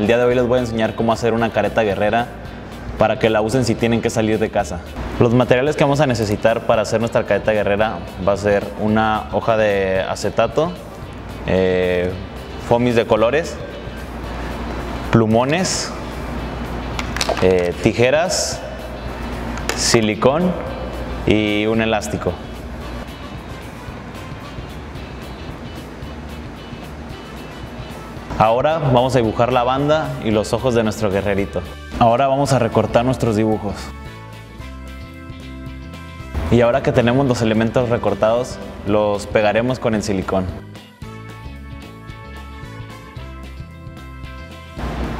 el día de hoy les voy a enseñar cómo hacer una careta guerrera para que la usen si tienen que salir de casa. Los materiales que vamos a necesitar para hacer nuestra careta guerrera va a ser una hoja de acetato, eh, de colores, plumones, eh, tijeras, silicón y un elástico. Ahora vamos a dibujar la banda y los ojos de nuestro guerrerito. Ahora vamos a recortar nuestros dibujos. Y ahora que tenemos los elementos recortados, los pegaremos con el silicón.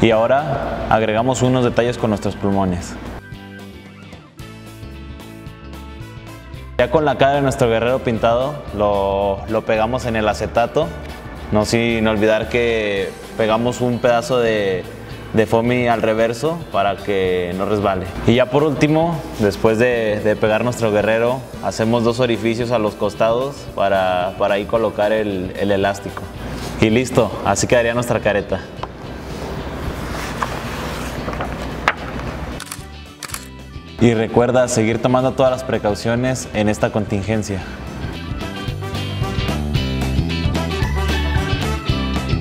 Y ahora agregamos unos detalles con nuestros plumones. Ya con la cara de nuestro guerrero pintado, lo, lo pegamos en el acetato no sin olvidar que pegamos un pedazo de, de foamy al reverso para que no resbale. Y ya por último, después de, pegar nuestro guerrero, hacemos dos orificios a los costados para, para ahí colocar el, el elástico. Y listo, así quedaría nuestra careta. Y recuerda seguir tomando todas las precauciones en esta contingencia.